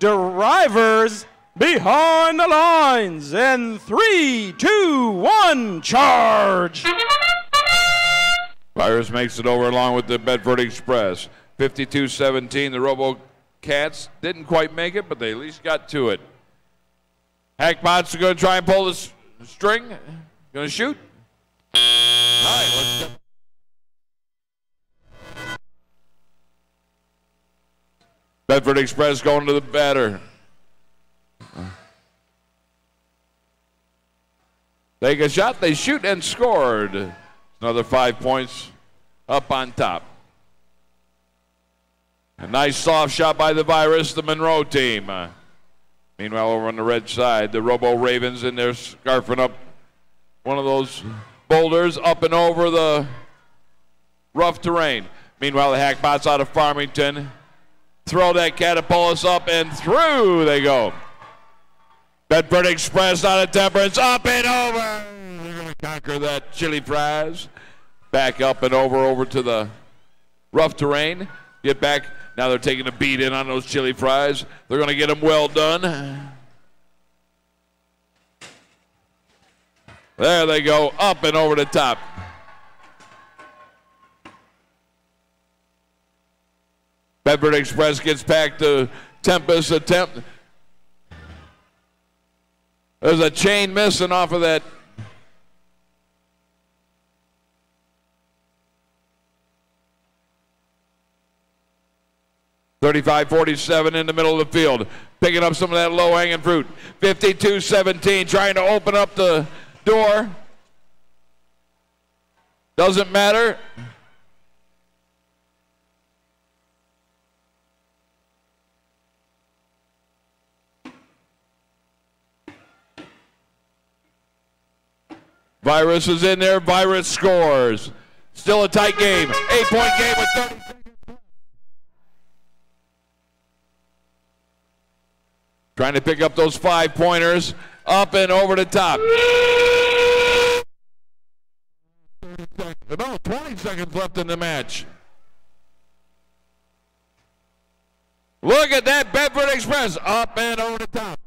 Drivers behind the lines in three, two, one, charge! Virus makes it over along with the Bedford Express. 52-17, the Robo Cats didn't quite make it, but they at least got to it. Hackbots going to try and pull the string. Going to shoot. All right, let's go. Bedford Express going to the batter. Take a shot, they shoot and scored. Another five points up on top. A nice soft shot by the Virus, the Monroe team. Uh, meanwhile, over on the red side, the Robo Ravens in there scarfing up one of those boulders up and over the rough terrain. Meanwhile, the Hackbots out of Farmington throw that catapultus up and through they go. Bedford Express out of Temperance, up and over. They're to conquer that chili fries. Back up and over, over to the rough terrain. Get back. Now they're taking a beat in on those chili fries. They're going to get them well done. There they go, up and over the top. Bedford Express gets back to Tempest attempt. There's a chain missing off of that. Thirty-five, forty-seven in the middle of the field, picking up some of that low-hanging fruit. 52-17, trying to open up the door. Doesn't matter. Virus is in there. Virus scores. Still a tight game. Eight point game with 30 seconds. Trying to pick up those five pointers. Up and over the top. About 20 seconds left in the match. Look at that Bedford Express up and over the top.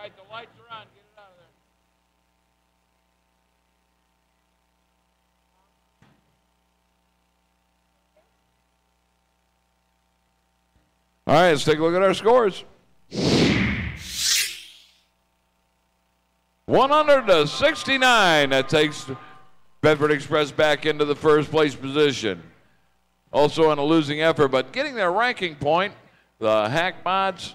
All right, the lights are on. Get it out of there. All right, let's take a look at our scores. 100 to 69. That takes Bedford Express back into the first place position. Also on a losing effort, but getting their ranking point, the Hackbots